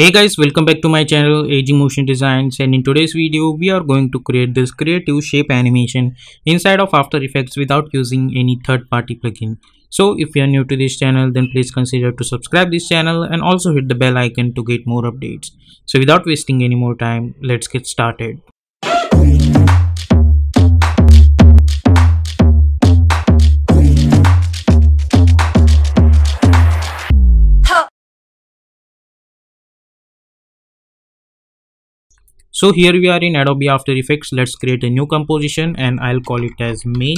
Hey guys, welcome back to my channel AG Motion Designs and in today's video we are going to create this creative shape animation inside of After Effects without using any third-party plugin. So if you are new to this channel then please consider to subscribe this channel and also hit the bell icon to get more updates. So without wasting any more time, let's get started. So here we are in adobe after effects. Let's create a new composition and i'll call it as main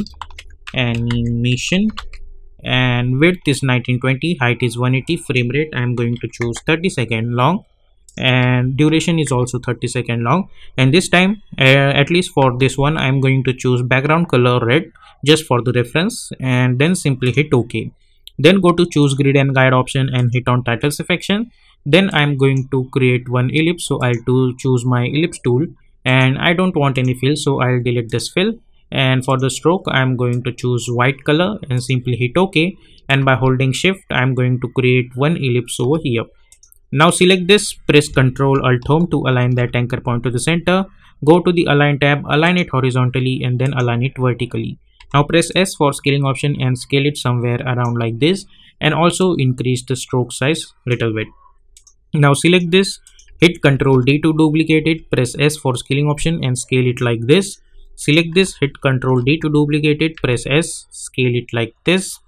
animation. And width is 1920 height is 180 frame rate i'm going to choose 30 second long. And duration is also 30 second long. And this time uh, at least for this one i'm going to choose background color red just for the reference. And then simply hit ok then go to choose grid and guide option and hit on title selection then i'm going to create one ellipse so i'll to choose my ellipse tool. And i don't want any fill so i'll delete this fill. And for the stroke i'm going to choose white color and simply hit ok. And by holding shift i'm going to create one ellipse over here. Now select this press ctrl alt home to align that anchor point to the center. Go to the align tab align it horizontally and then align it vertically now press s for scaling option and scale it somewhere around like this and also increase the stroke size little bit. Now select this hit ctrl d to duplicate it press s for scaling option and scale it like this. Select this hit ctrl d to duplicate it press s scale it like this.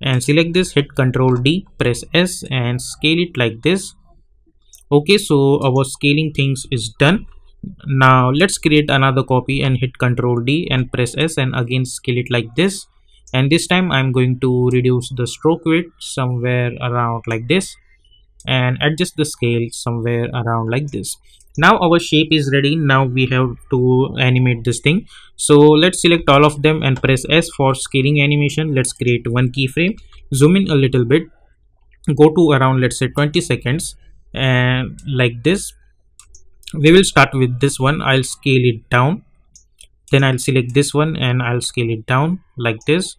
And select this hit ctrl d press s and scale it like this. Okay so our scaling things is done now let's create another copy and hit ctrl d and press s and again scale it like this. And this time i'm going to reduce the stroke width somewhere around like this and adjust the scale somewhere around like this. Now our shape is ready. Now we have to animate this thing. So let's select all of them and press s for scaling animation. Let's create one keyframe. Zoom in a little bit. Go to around let's say 20 seconds and like this we will start with this one. I'll scale it down. Then i'll select this one and i'll scale it down like this.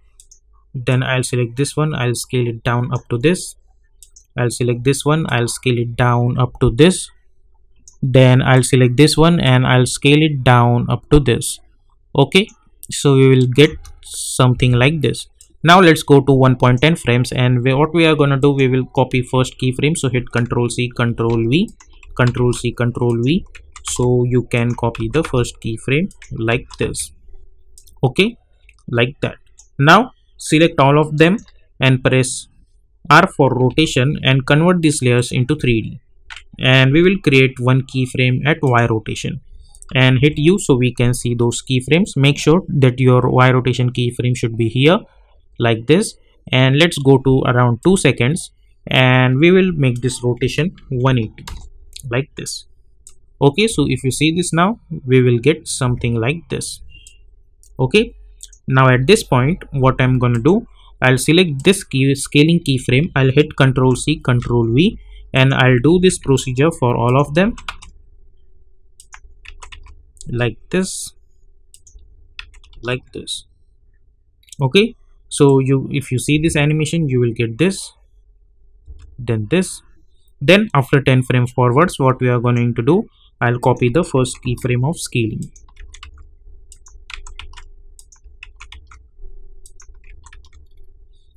Then I'll select this one. I'll scale it down up to this. I'll select this one. I'll scale it down up to this. Then I'll select this one and I'll scale it down up to this. Okay? So we will get something like this. Now let's go to 1.10 frames. And we, what we are gonna do we will copy first keyframe. So hit ctrl c ctrl v ctrl c control v. So you can copy the first keyframe like this. Okay? Like that. Now select all of them and press R for rotation and convert these layers into 3D and we will create one keyframe at Y rotation. And hit U so we can see those keyframes. Make sure that your Y rotation keyframe should be here like this. And let's go to around 2 seconds. And we will make this rotation 180 like this. Okay so if you see this now we will get something like this. Okay now at this point what i'm gonna do i'll select this key scaling keyframe. I'll hit ctrl c ctrl v and i'll do this procedure for all of them. Like this. Like this. Okay so you if you see this animation you will get this then this then after 10 frame forwards what we are going to do i'll copy the first keyframe of scaling.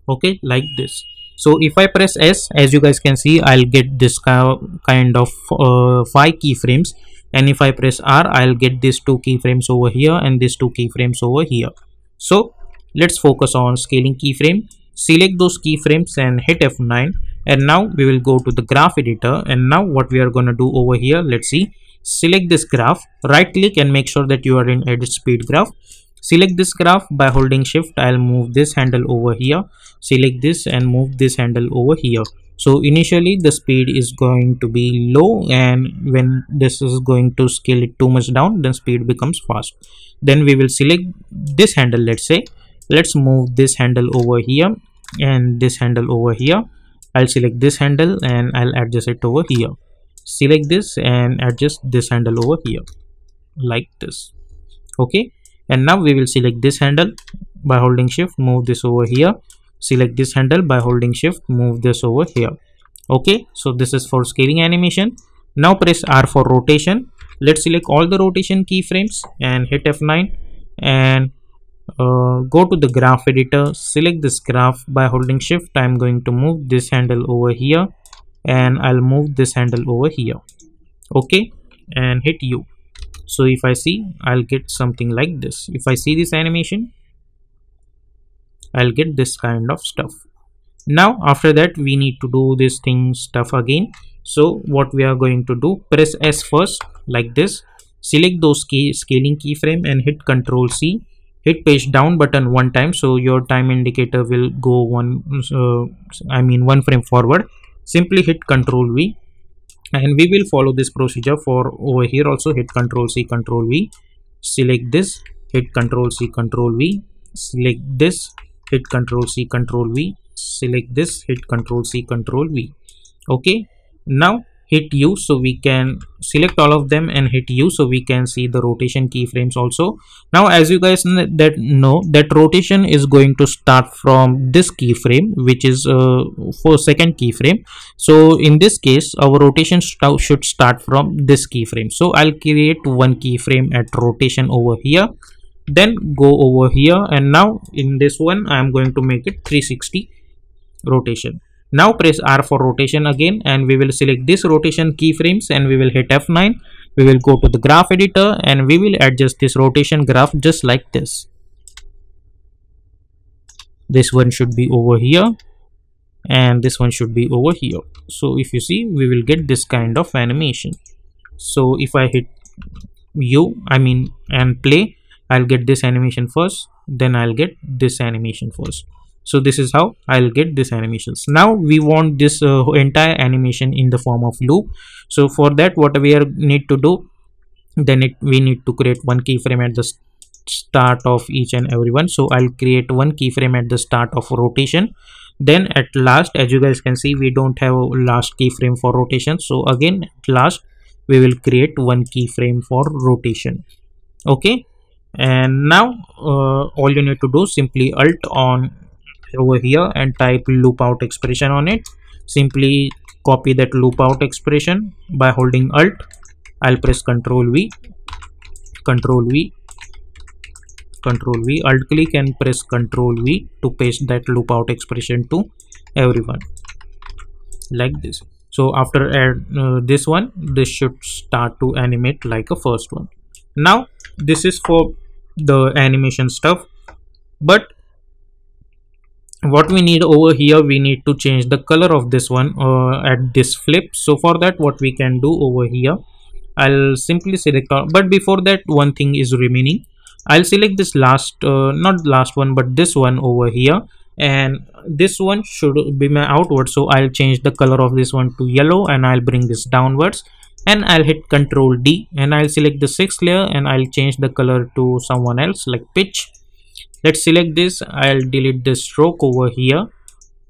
Okay like this. So if i press s as you guys can see i'll get this kind of uh, five keyframes. And if i press r i'll get these two keyframes over here and these two keyframes over here. So let's focus on scaling keyframe. Select those keyframes and hit f9 and now we will go to the graph editor. And now what we are going to do over here let's see. Select this graph. Right click and make sure that you are in edit speed graph. Select this graph. By holding shift i'll move this handle over here. Select this and move this handle over here. So initially the speed is going to be low. And when this is going to scale it too much down then speed becomes fast. Then we will select this handle let's say. Let's move this handle over here and this handle over here i'll select this handle and i'll adjust it over here. Select this and adjust this handle over here like this. Okay? And now we will select this handle by holding shift move this over here. Select this handle by holding shift move this over here. Okay? So this is for scaling animation. Now press r for rotation. Let's select all the rotation keyframes and hit f9 and uh, go to the graph editor select this graph by holding shift i'm going to move this handle over here and i'll move this handle over here. Okay? And hit u. So if i see i'll get something like this. If i see this animation i'll get this kind of stuff. Now after that we need to do this thing stuff again. So what we are going to do press s first like this. Select those key scaling keyframe and hit ctrl c hit page down button one time so your time indicator will go one uh, i mean one frame forward. Simply hit ctrl v and we will follow this procedure for over here also. Hit ctrl c ctrl v select this. Hit ctrl c ctrl v select this. Hit ctrl c ctrl v select this. Hit ctrl c ctrl v. Okay? Now hit u so we can select all of them and hit u so we can see the rotation keyframes also. Now as you guys that know that rotation is going to start from this keyframe which is uh, for second keyframe. So in this case our rotation st should start from this keyframe. So i'll create one keyframe at rotation over here then go over here and now in this one i am going to make it 360 rotation now press R for rotation again and we will select this rotation keyframes and we will hit F9. We will go to the graph editor and we will adjust this rotation graph just like this. This one should be over here and this one should be over here. So if you see we will get this kind of animation. So if I hit U I mean and play I'll get this animation first then I'll get this animation first so this is how i'll get this animations. Now we want this uh, entire animation in the form of loop. So for that what we are need to do then it we need to create one keyframe at the start of each and every one. So i'll create one keyframe at the start of rotation. Then at last as you guys can see we don't have last keyframe for rotation. So again at last we will create one keyframe for rotation. Okay? And now uh, all you need to do simply alt on over here and type loop out expression on it. Simply copy that loop out expression by holding alt. I'll press ctrl v ctrl v ctrl v. Alt click and press ctrl v to paste that loop out expression to everyone. Like this. So after uh, this one this should start to animate like a first one. Now this is for the animation stuff but what we need over here we need to change the color of this one uh, at this flip. So for that what we can do over here i'll simply select but before that one thing is remaining. I'll select this last uh, not last one but this one over here. And this one should be my outward. So i'll change the color of this one to yellow and i'll bring this downwards. And i'll hit control d and i'll select the sixth layer and i'll change the color to someone else like pitch let's select this. I'll delete this stroke over here.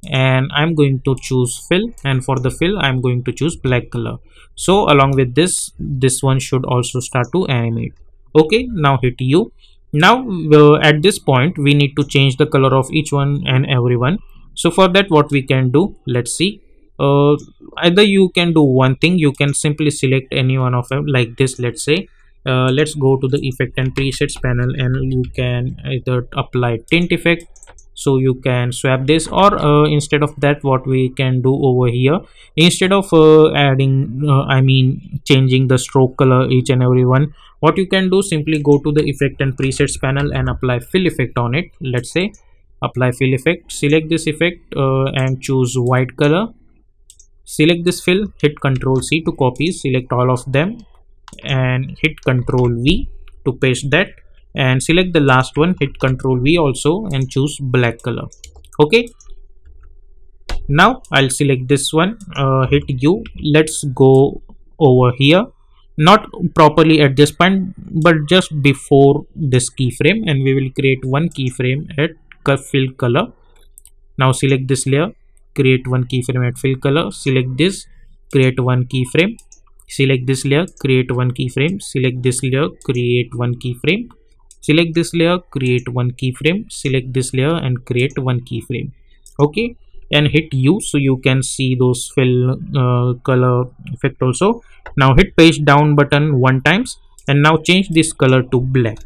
And i'm going to choose fill. And for the fill i'm going to choose black color. So along with this this one should also start to animate. Okay now hit u. Now uh, at this point we need to change the color of each one and everyone. So for that what we can do let's see. Uh, either you can do one thing. You can simply select any one of them like this let's say uh, let's go to the effect and presets panel and you can either apply tint effect. So you can swap this or uh, instead of that what we can do over here instead of uh, adding uh, i mean changing the stroke color each and every one what you can do simply go to the effect and presets panel and apply fill effect on it. Let's say apply fill effect select this effect uh, and choose white color. Select this fill hit ctrl c to copy select all of them and hit Control V to paste that. And select the last one hit Control V also and choose black color. Okay? Now I'll select this one uh, hit U. Let's go over here. Not properly at this point but just before this keyframe. And we will create one keyframe at fill color. Now select this layer. Create one keyframe at fill color. Select this. Create one keyframe select this layer create one keyframe. Select this layer create one keyframe. Select this layer create one keyframe. Select this layer and create one keyframe. Okay? And hit u so you can see those fill uh, color effect also. Now hit page down button one times and now change this color to black.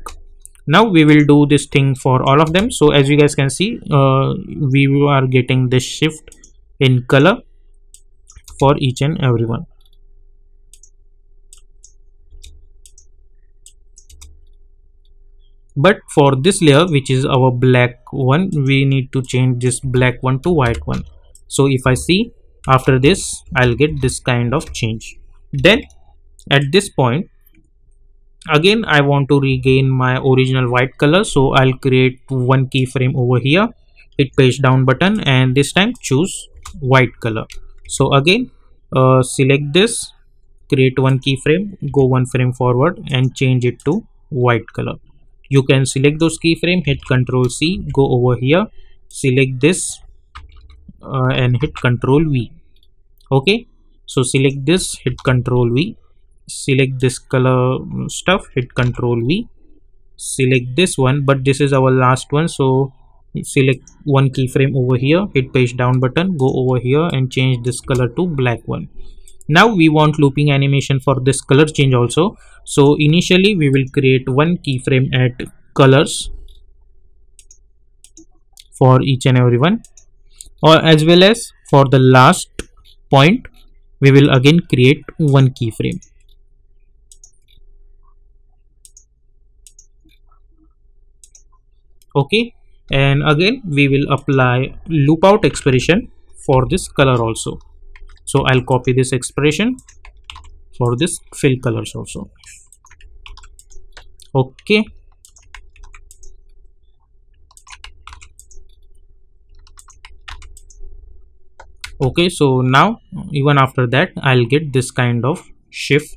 Now we will do this thing for all of them. So as you guys can see uh, we are getting this shift in color for each and every one but for this layer which is our black one we need to change this black one to white one. So if i see after this i'll get this kind of change. Then at this point again i want to regain my original white color. So i'll create one keyframe over here. Hit page down button and this time choose white color. So again uh, select this create one keyframe go one frame forward and change it to white color you can select those keyframe hit ctrl c go over here select this uh, and hit ctrl v. Okay? So select this hit ctrl v. Select this color stuff hit ctrl v. Select this one but this is our last one so select one keyframe over here hit page down button go over here and change this color to black one now we want looping animation for this color change also. So initially we will create one keyframe at colors for each and every one. Or as well as for the last point we will again create one keyframe. Okay? And again we will apply loop out expression for this color also so i'll copy this expression for this fill colors also. Okay. Okay so now even after that i'll get this kind of shift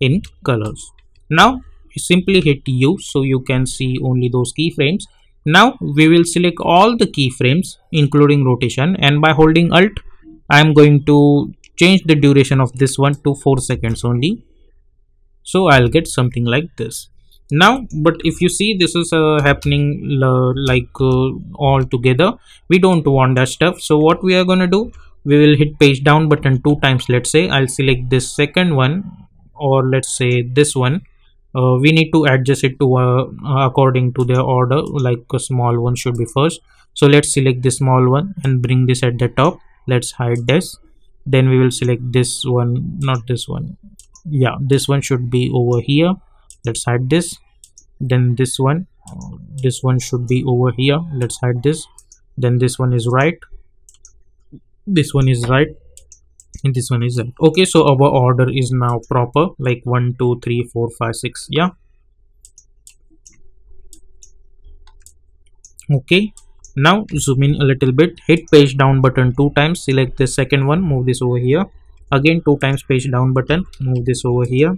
in colors. Now simply hit u so you can see only those keyframes. Now we will select all the keyframes including rotation and by holding alt I am going to change the duration of this one to 4 seconds only. So I'll get something like this. Now but if you see this is uh, happening uh, like uh, all together we don't want that stuff. So what we are gonna do? We will hit page down button two times let's say. I'll select this second one or let's say this one. Uh, we need to adjust it to uh, according to the order like a small one should be first. So let's select the small one and bring this at the top let's hide this. Then we will select this one not this one. Yeah this one should be over here. Let's hide this. Then this one. This one should be over here. Let's hide this. Then this one is right. This one is right. And this one is right. Okay so our order is now proper. Like one two three four five six. Yeah. Okay now zoom in a little bit. Hit page down button two times. Select the second one. Move this over here. Again two times page down button. Move this over here.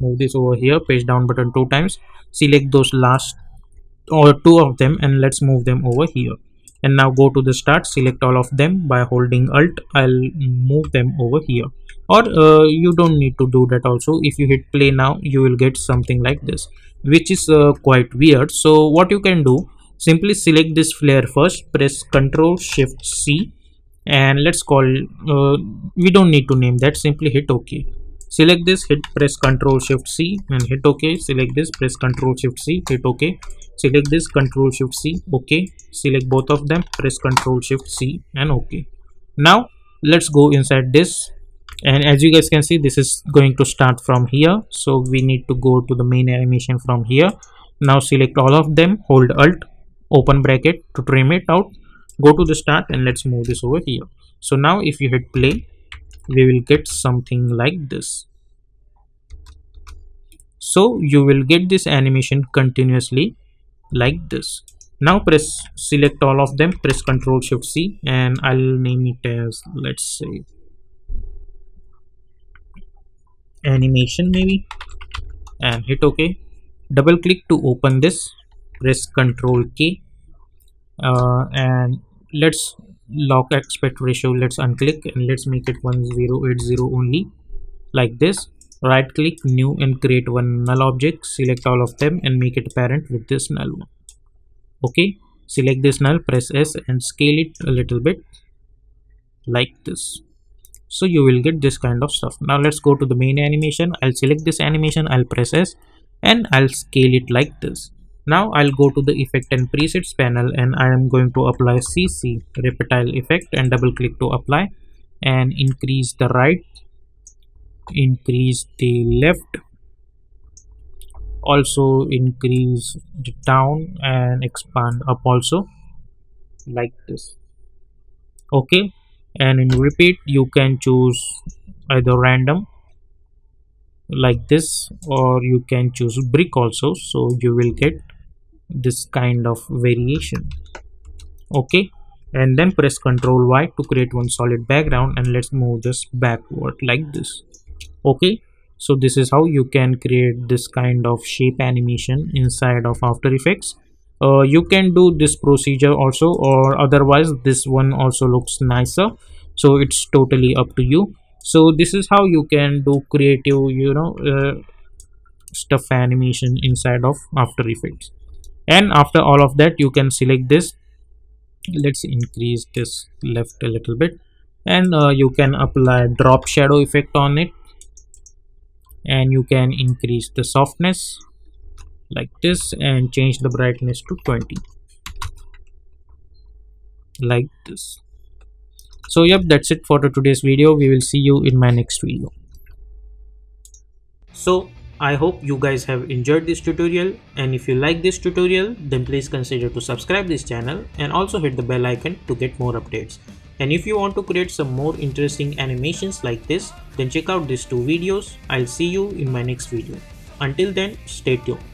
Move this over here. Page down button two times. Select those last or two of them and let's move them over here. And now go to the start. Select all of them. By holding alt i'll move them over here. Or uh, you don't need to do that also. If you hit play now you will get something like this which is uh, quite weird. So what you can do simply select this flare first press ctrl shift c and let's call uh, we don't need to name that simply hit ok. Select this hit press ctrl shift c and hit ok. Select this press ctrl shift c hit ok. Select this ctrl shift c ok. Select both of them press ctrl shift c and ok. Now let's go inside this. And as you guys can see this is going to start from here. So we need to go to the main animation from here. Now select all of them hold alt open bracket to trim it out. Go to the start and let's move this over here. So now if you hit play we will get something like this. So you will get this animation continuously like this. Now press select all of them press ctrl shift c and i'll name it as let's say animation maybe. And hit ok double click to open this press ctrl k uh, and let's lock aspect ratio. Let's unclick and let's make it 1080 only. Like this right click new and create one null object. Select all of them and make it parent with this null one. Okay select this null press s and scale it a little bit like this. So you will get this kind of stuff. Now let's go to the main animation. I'll select this animation. I'll press s and i'll scale it like this now i'll go to the effect and presets panel and i am going to apply cc RepeTile effect and double click to apply and increase the right increase the left also increase the down and expand up also like this. Okay and in repeat you can choose either random like this or you can choose brick also so you will get this kind of variation. Okay? And then press ctrl y to create one solid background and let's move this backward like this. Okay? So this is how you can create this kind of shape animation inside of after effects. Uh, you can do this procedure also or otherwise this one also looks nicer. So it's totally up to you. So this is how you can do creative you know uh, stuff animation inside of after effects and after all of that you can select this. Let's increase this left a little bit. And uh, you can apply drop shadow effect on it. And you can increase the softness like this and change the brightness to 20 like this. So yep that's it for today's video. We will see you in my next video. So I hope you guys have enjoyed this tutorial and if you like this tutorial then please consider to subscribe this channel and also hit the bell icon to get more updates. And if you want to create some more interesting animations like this then check out these two videos. I'll see you in my next video. Until then stay tuned.